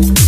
Thank